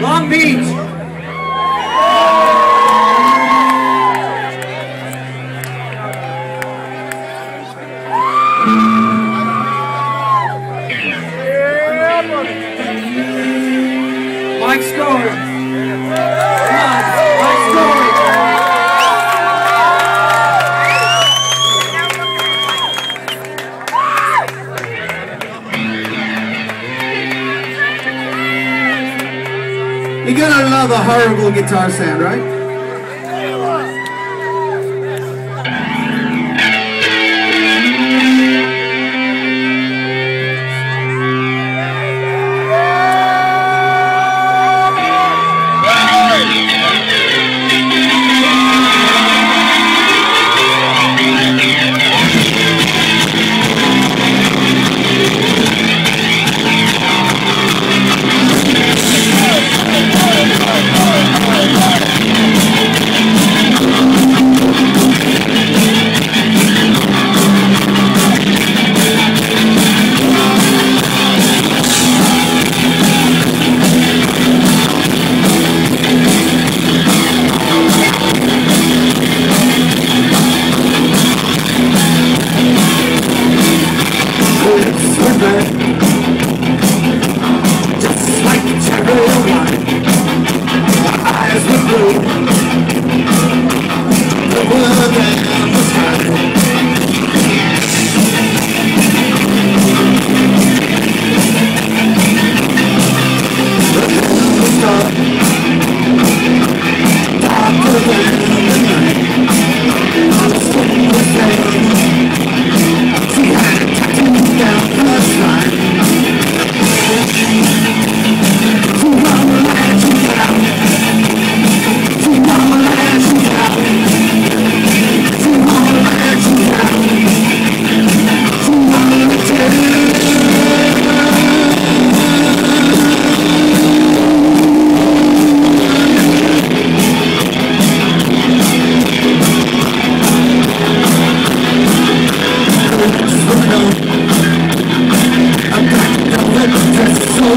Long Beach. Mike Story. You gotta love a horrible guitar sound, right?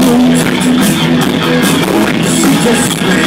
Thank you.